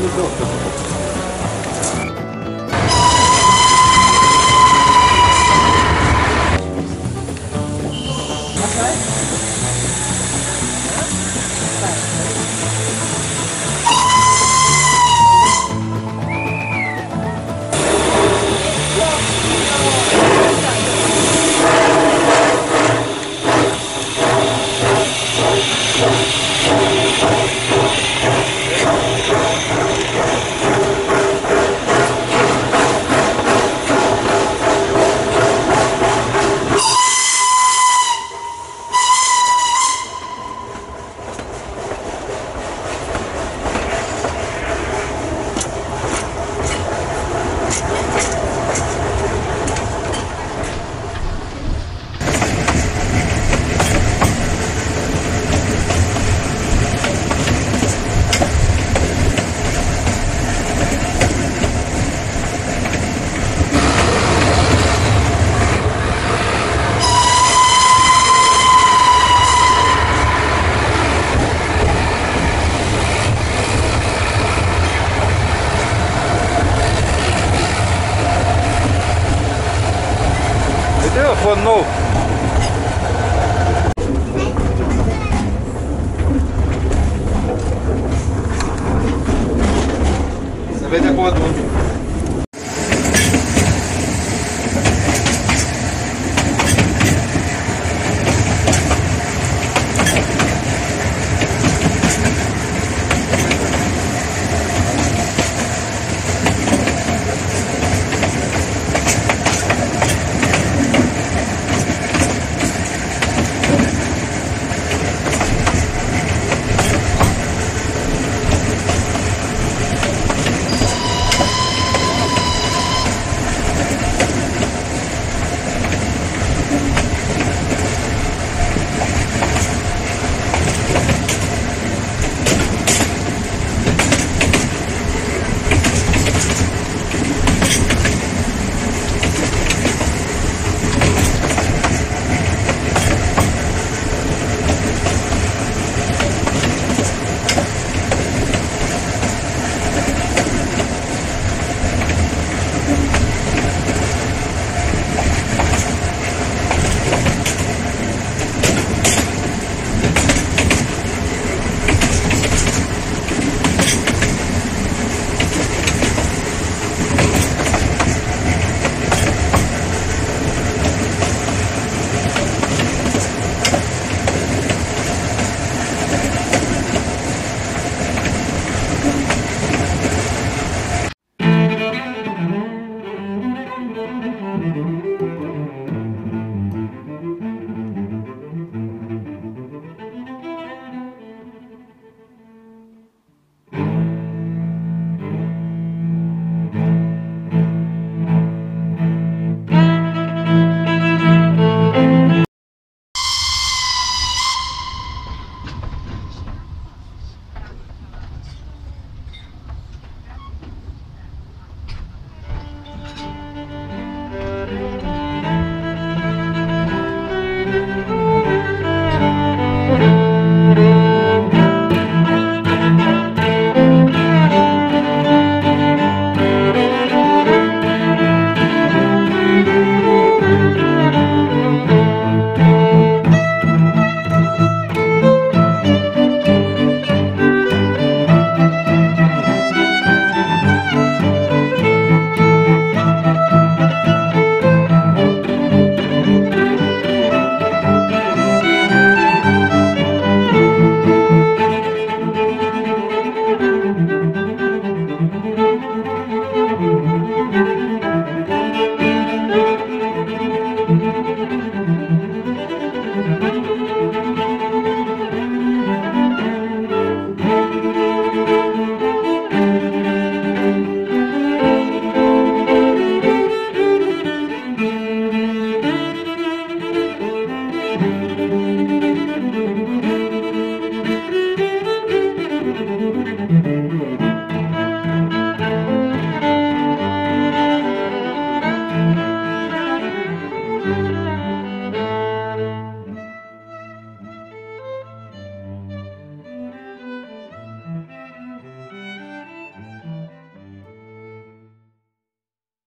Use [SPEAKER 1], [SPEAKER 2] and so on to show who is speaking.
[SPEAKER 1] доктора.